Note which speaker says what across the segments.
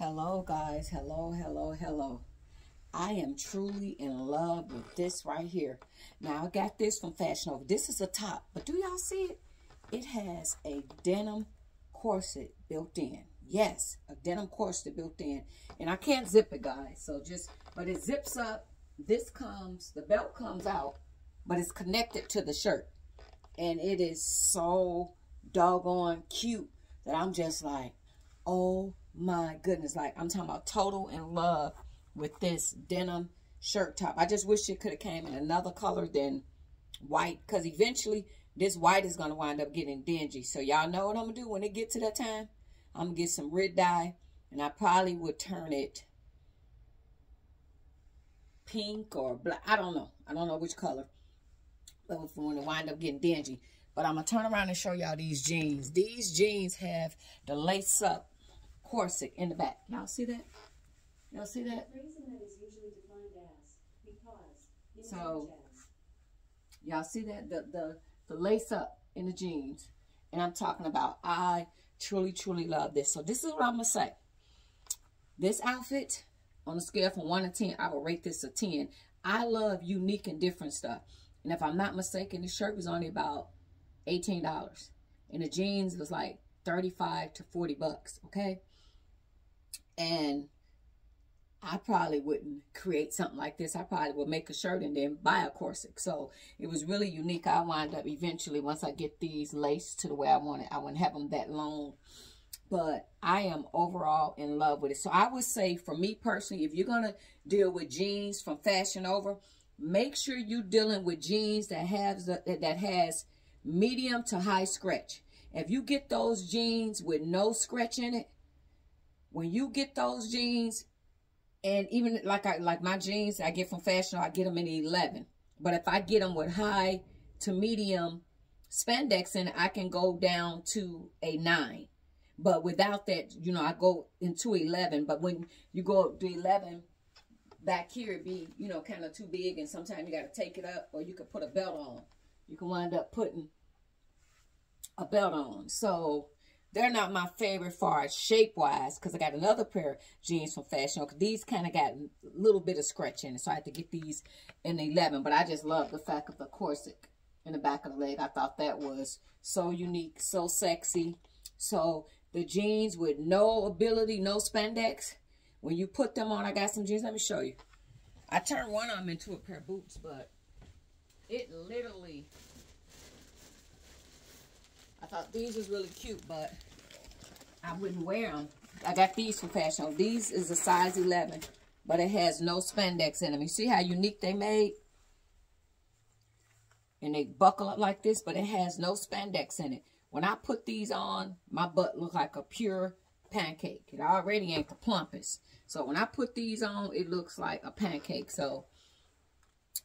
Speaker 1: Hello, guys. Hello, hello, hello. I am truly in love with this right here. Now, I got this from Fashion Nova. This is a top, but do y'all see it? It has a denim corset built in. Yes, a denim corset built in. And I can't zip it, guys. So just, but it zips up. This comes, the belt comes out, but it's connected to the shirt. And it is so doggone cute that I'm just like, oh my goodness. Like, I'm talking about total in love with this denim shirt top. I just wish it could have came in another color than white. Because eventually, this white is going to wind up getting dingy. So, y'all know what I'm going to do when it get to that time? I'm going to get some red dye. And I probably would turn it pink or black. I don't know. I don't know which color. But when it wind up getting dingy. But I'm going to turn around and show y'all these jeans. These jeans have the lace up corset in the back. Y'all see that? Y'all see that? So, y'all see that? The, the, the lace up in the jeans. And I'm talking about, I truly, truly love this. So this is what I'm going to say. This outfit, on a scale from 1 to 10, I would rate this a 10. I love unique and different stuff. And if I'm not mistaken, the shirt was only about $18. And the jeans was like 35 to 40 bucks, okay? And I probably wouldn't create something like this. I probably would make a shirt and then buy a corset. So it was really unique. I wind up eventually, once I get these laced to the way I want it, I wouldn't have them that long. But I am overall in love with it. So I would say for me personally, if you're going to deal with jeans from Fashion Nova, make sure you're dealing with jeans that has that has medium to high scratch. If you get those jeans with no scratch in it, when you get those jeans, and even like I like my jeans I get from Fashion, I get them in 11. But if I get them with high to medium spandex it, I can go down to a 9. But without that, you know, I go into 11. But when you go up to 11, back here, it be, you know, kind of too big. And sometimes you got to take it up or you could put a belt on. You can wind up putting a belt on. So they're not my favorite far shape-wise because I got another pair of jeans from Fashion. These kind of got a little bit of scratch in it. So I had to get these in 11. But I just love the fact of the corset in the back of the leg. I thought that was so unique, so sexy. So the jeans with no ability, no spandex. When you put them on, I got some jeans. Let me show you. I turned one of them into a pair of boots, but it literally thought these was really cute, but I wouldn't wear them. I got these from Fashion. These is a size 11, but it has no spandex in them. You see how unique they made? And they buckle up like this, but it has no spandex in it. When I put these on, my butt look like a pure pancake. It already ain't the plumpest. So when I put these on, it looks like a pancake. So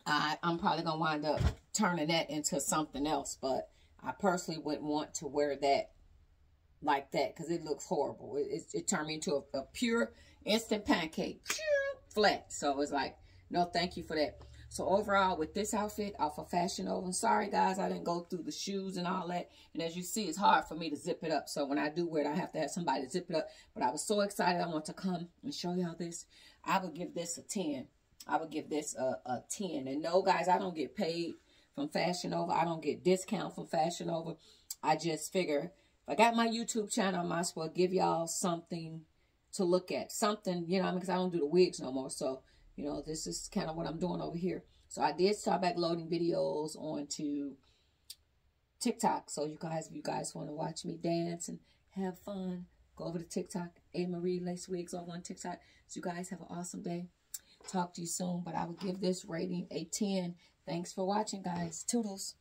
Speaker 1: I, I'm probably going to wind up turning that into something else. But I personally wouldn't want to wear that like that because it looks horrible. It, it, it, turned me into a, a pure instant pancake. Flat. So it's like, no, thank you for that. So overall, with this outfit off of Fashion Nova, sorry guys, I didn't go through the shoes and all that. And as you see, it's hard for me to zip it up. So when I do wear it, I have to have somebody zip it up. But I was so excited I want to come and show y'all this. I would give this a 10. I would give this a, a 10. And no, guys, I don't get paid from Fashion Nova. I don't get discount from Fashion Nova. I just figure if I got my YouTube channel, I might as well give y'all something to look at. Something, you know, because I, don't do the wigs no more. So, you know, this is kind of what I'm doing over here. So I did start back loading videos onto TikTok. So you guys, if you guys want to watch me dance and have fun, go over to TikTok. A. Marie Lace Wigs over on TikTok. So you guys have an awesome day. Talk to you soon. But I will give this rating a 10. Thanks for watching, guys. Toodles.